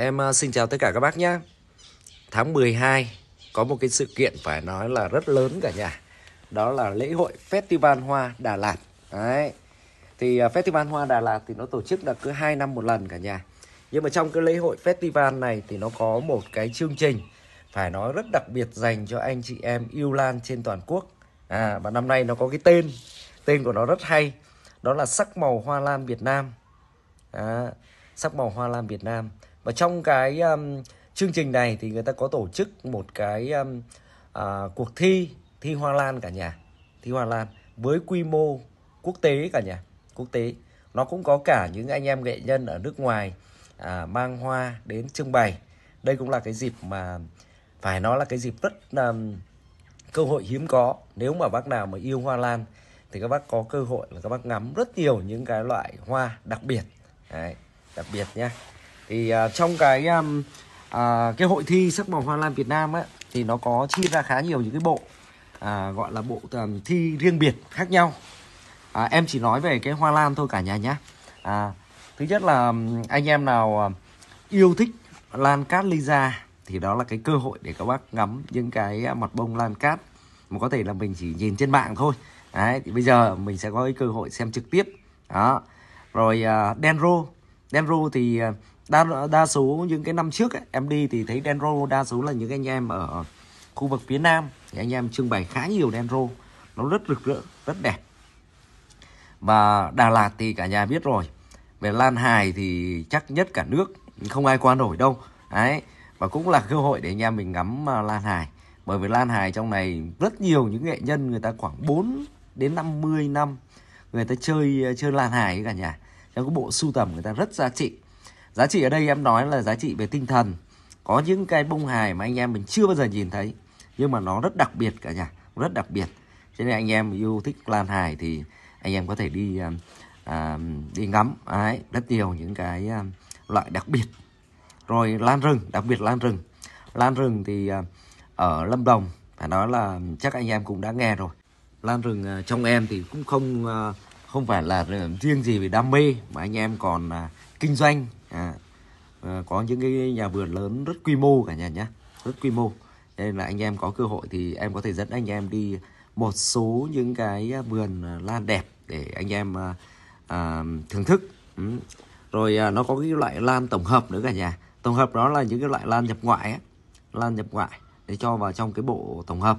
Em à, xin chào tất cả các bác nhé. Tháng 12 có một cái sự kiện phải nói là rất lớn cả nhà. Đó là lễ hội Festival Hoa Đà Lạt. Đấy. Thì à, Festival Hoa Đà Lạt thì nó tổ chức là cứ 2 năm một lần cả nhà. Nhưng mà trong cái lễ hội festival này thì nó có một cái chương trình phải nói rất đặc biệt dành cho anh chị em yêu lan trên toàn quốc. À và năm nay nó có cái tên, tên của nó rất hay. Đó là sắc màu hoa lan Việt Nam. À, sắc màu hoa lan Việt Nam và trong cái um, chương trình này thì người ta có tổ chức một cái um, uh, cuộc thi thi hoa lan cả nhà. Thi hoa lan với quy mô quốc tế cả nhà quốc tế. Nó cũng có cả những anh em nghệ nhân ở nước ngoài à, mang hoa đến trưng bày. Đây cũng là cái dịp mà phải nói là cái dịp rất um, cơ hội hiếm có. Nếu mà bác nào mà yêu hoa lan thì các bác có cơ hội là các bác ngắm rất nhiều những cái loại hoa đặc biệt. Đấy, đặc biệt nhé thì uh, trong cái um, uh, cái hội thi sắc màu hoa lan Việt Nam ấy thì nó có chia ra khá nhiều những cái bộ uh, gọi là bộ um, thi riêng biệt khác nhau. À, em chỉ nói về cái hoa lan thôi cả nhà nhé à, thứ nhất là anh em nào yêu thích lan cát Lisa thì đó là cái cơ hội để các bác ngắm những cái mặt bông lan cát mà có thể là mình chỉ nhìn trên mạng thôi. Đấy thì bây giờ mình sẽ có cái cơ hội xem trực tiếp. Đó. Rồi uh, Denro. Denro thì đa đa số những cái năm trước ấy, em đi thì thấy Denro đa số là những anh em ở khu vực phía Nam thì anh em trưng bày khá nhiều Denro nó rất rực rỡ rất đẹp. Và Đà Lạt thì cả nhà biết rồi. Về Lan Hài thì chắc nhất cả nước không ai qua nổi đâu. Đấy và cũng là cơ hội để anh em mình ngắm à, Lan Hài bởi vì Lan Hài trong này rất nhiều những nghệ nhân người ta khoảng 4 đến 50 năm người ta chơi à, chơi Lan Hài cả nhà. Trong cái bộ sưu tầm người ta rất giá trị giá trị ở đây em nói là giá trị về tinh thần. Có những cái bông hài mà anh em mình chưa bao giờ nhìn thấy nhưng mà nó rất đặc biệt cả nhà rất đặc biệt. Cho nên anh em yêu thích lan hài thì anh em có thể đi à, à đi ngắm ấy rất nhiều những cái à, loại đặc biệt. Rồi lan rừng đặc biệt lan rừng. Lan rừng thì à, ở lâm đồng phải nói là chắc anh em cũng đã nghe rồi. Lan rừng à, trong em thì cũng không à, không phải là à, riêng gì về đam mê mà anh em còn à, kinh doanh à, ờ, có những cái nhà vườn lớn rất quy mô cả nhà nhé rất quy mô nên là anh em có cơ hội thì em có thể dẫn anh em đi một số những cái à, vườn à, lan đẹp để anh em à, à, thưởng thức ừ. rồi à, nó có cái loại lan tổng hợp nữa cả nhà tổng hợp đó là những cái loại lan nhập ngoại ấy. lan nhập ngoại để cho vào trong cái bộ tổng hợp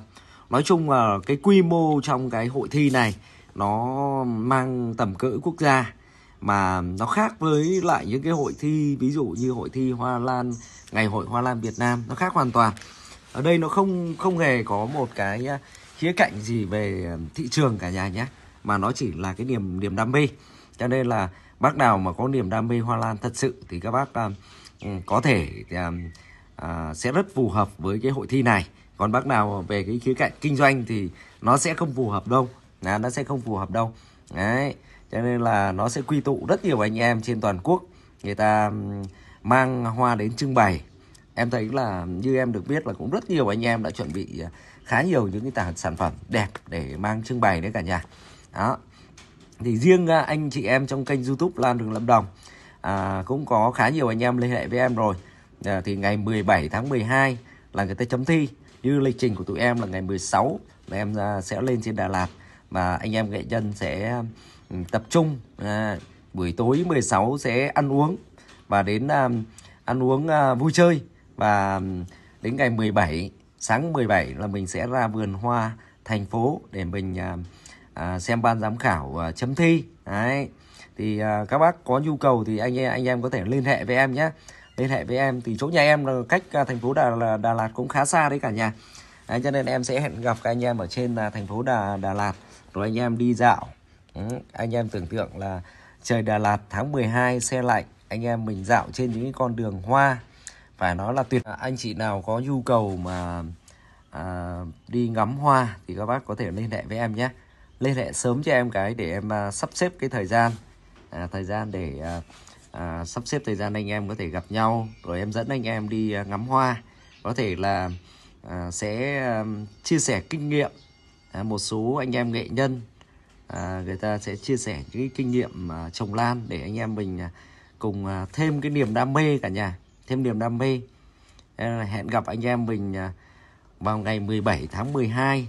nói chung là cái quy mô trong cái hội thi này nó mang tầm cỡ quốc gia mà nó khác với lại những cái hội thi ví dụ như hội thi hoa lan ngày hội hoa lan Việt Nam nó khác hoàn toàn. Ở đây nó không không hề có một cái à, khía cạnh gì về à, thị trường cả nhà nhé mà nó chỉ là cái niềm niềm đam mê. Cho nên là bác nào mà có niềm đam mê hoa lan thật sự thì các bác uh, có thể uh, uh, sẽ rất phù hợp với cái hội thi này. Còn bác nào về cái khía cạnh kinh doanh thì nó sẽ không phù hợp đâu. Nó sẽ không phù hợp đâu. Đấy cho nên là nó sẽ quy tụ rất nhiều anh em trên toàn quốc. Người ta mang hoa đến trưng bày. Em thấy là như em được biết là cũng rất nhiều anh em đã chuẩn bị à, khá nhiều những cái sản phẩm đẹp để mang trưng bày đấy cả nhà. Đó. Thì riêng à, anh chị em trong kênh youtube Lan Đường Lâm Đồng à, cũng có khá nhiều anh em liên hệ với em rồi. À, thì ngày 17 tháng 12 là người ta chấm thi. Như lịch trình của tụi em là ngày 16 là em à, sẽ lên trên Đà Lạt. Và anh em nghệ nhân sẽ tập trung. À, buổi tối 16 sẽ ăn uống và đến à, ăn uống à, vui chơi. Và đến ngày 17 sáng 17 là mình sẽ ra vườn hoa thành phố để mình à, à, xem ban giám khảo à, chấm thi. Đấy. Thì à, các bác có nhu cầu thì anh em anh em có thể liên hệ với em nhé. Liên hệ với em thì chỗ nhà em là cách à, thành phố Đà, Đà Lạt cũng khá xa đấy cả nhà. Đấy, cho nên em sẽ hẹn gặp các anh em ở trên à, thành phố Đà Đà Lạt. Rồi anh em đi dạo. Ừ, anh em tưởng tượng là trời Đà Lạt tháng 12 xe lạnh anh em mình dạo trên những con đường hoa. Phải nói là tuyệt. À, anh chị nào có nhu cầu mà à, đi ngắm hoa thì các bác có thể liên hệ với em nhé. Liên hệ sớm cho em cái để em à, sắp xếp cái thời gian. À, thời gian để à, à, sắp xếp thời gian anh em có thể gặp nhau rồi em dẫn anh em đi à, ngắm hoa. Có thể là à, sẽ à, chia sẻ kinh nghiệm à, một số anh em nghệ nhân à, người ta sẽ chia sẻ những cái kinh nghiệm à, trồng lan để anh em mình à, cùng à, thêm cái niềm đam mê cả nhà thêm niềm đam mê. Hẹn gặp anh em mình à, vào ngày 17 tháng 12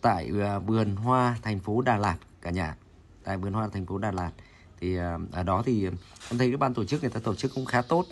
tại à, vườn hoa thành phố Đà Lạt cả nhà. Tại vườn hoa thành phố Đà Lạt thì à, ở đó thì em thấy các ban tổ chức người ta tổ chức cũng khá tốt.